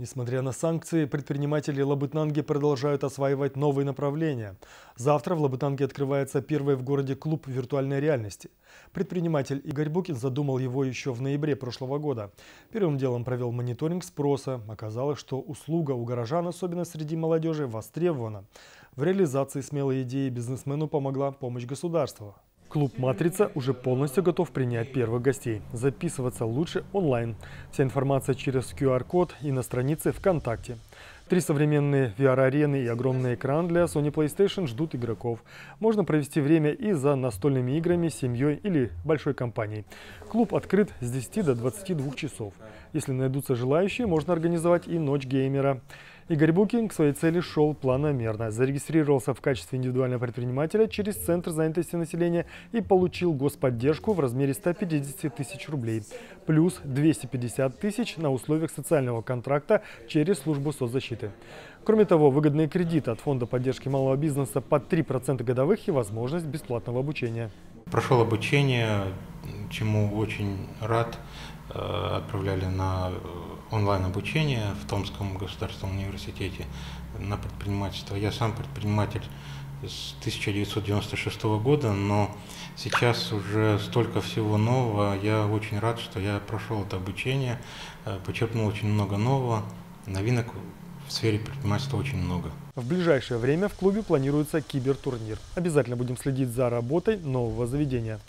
Несмотря на санкции, предприниматели Лабытнанги продолжают осваивать новые направления. Завтра в Лабытанге открывается первый в городе клуб виртуальной реальности. Предприниматель Игорь Букин задумал его еще в ноябре прошлого года. Первым делом провел мониторинг спроса. Оказалось, что услуга у горожан, особенно среди молодежи, востребована. В реализации смелой идеи бизнесмену помогла помощь государства. Клуб «Матрица» уже полностью готов принять первых гостей. Записываться лучше онлайн. Вся информация через QR-код и на странице ВКонтакте. Три современные VR-арены и огромный экран для Sony PlayStation ждут игроков. Можно провести время и за настольными играми, семьей или большой компанией. Клуб открыт с 10 до 22 часов. Если найдутся желающие, можно организовать и ночь геймера. Игорь Букин к своей цели шел планомерно. Зарегистрировался в качестве индивидуального предпринимателя через Центр занятости населения и получил господдержку в размере 150 тысяч рублей. Плюс 250 тысяч на условиях социального контракта через службу соцзащиты. Кроме того, выгодные кредиты от Фонда поддержки малого бизнеса под 3% годовых и возможность бесплатного обучения. Прошел обучение, чему очень рад. Э, отправляли на онлайн-обучение в Томском государственном университете на предпринимательство. Я сам предприниматель с 1996 года, но сейчас уже столько всего нового. Я очень рад, что я прошел это обучение, э, почерпнул очень много нового. Новинок в сфере предпринимательства очень много. В ближайшее время в клубе планируется кибертурнир. Обязательно будем следить за работой нового заведения.